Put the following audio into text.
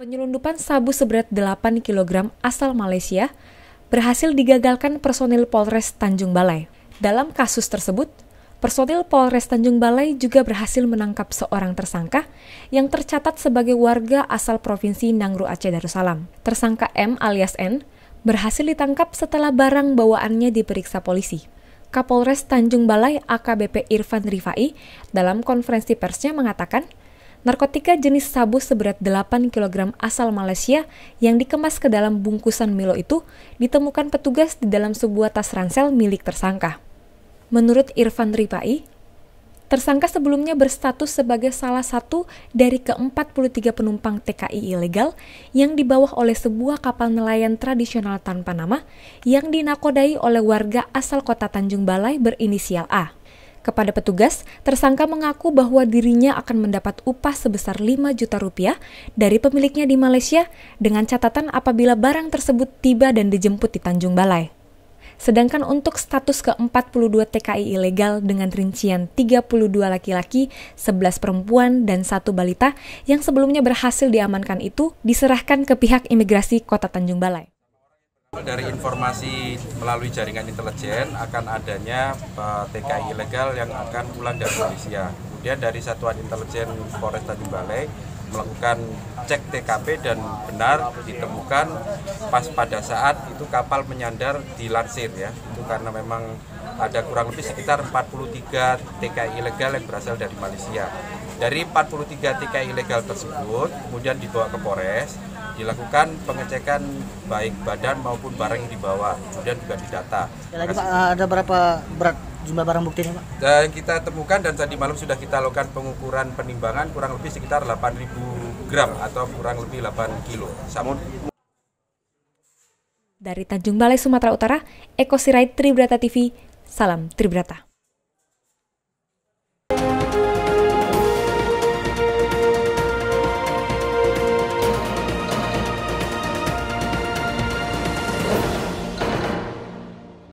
Penyelundupan sabu seberat 8 kg asal Malaysia berhasil digagalkan personil Polres Tanjung Balai. Dalam kasus tersebut, personil Polres Tanjung Balai juga berhasil menangkap seorang tersangka yang tercatat sebagai warga asal Provinsi Nangru Aceh Darussalam. Tersangka M alias N berhasil ditangkap setelah barang bawaannya diperiksa polisi. Kapolres Tanjung Balai AKBP Irfan Rifai dalam konferensi persnya mengatakan, narkotika jenis sabu seberat 8 kg asal Malaysia yang dikemas ke dalam bungkusan Milo itu ditemukan petugas di dalam sebuah tas ransel milik tersangka. Menurut Irfan Ripai, tersangka sebelumnya berstatus sebagai salah satu dari ke-43 penumpang TKI ilegal yang dibawa oleh sebuah kapal nelayan tradisional tanpa nama yang dinakodai oleh warga asal kota Tanjung Balai berinisial A. Kepada petugas, tersangka mengaku bahwa dirinya akan mendapat upah sebesar 5 juta rupiah dari pemiliknya di Malaysia dengan catatan apabila barang tersebut tiba dan dijemput di Tanjung Balai. Sedangkan untuk status ke-42 TKI ilegal dengan rincian 32 laki-laki, 11 perempuan, dan satu balita yang sebelumnya berhasil diamankan itu diserahkan ke pihak imigrasi kota Tanjung Balai. Dari informasi melalui jaringan intelijen akan adanya eh, TKI ilegal yang akan pulang dari Malaysia. Kemudian dari Satuan Intelijen Polres Tanjung Balai melakukan cek TKP dan benar ditemukan pas pada saat itu kapal menyandar di Lansir ya. Itu karena memang ada kurang lebih sekitar 43 TKI ilegal yang berasal dari Malaysia. Dari 43 TKI ilegal tersebut kemudian dibawa ke Polres dilakukan pengecekan baik badan maupun barang yang dibawa, kemudian juga didata. Ya, lagi Pak, ada berapa berat jumlah barang bukti ini Pak? Dan kita temukan dan tadi malam sudah kita lakukan pengukuran penimbangan kurang lebih sekitar 8.000 gram atau kurang lebih 8 kilo. Samun dari Tanjung Balai, Sumatera Utara, Eko Sirait Tribrata TV, salam Tribrata.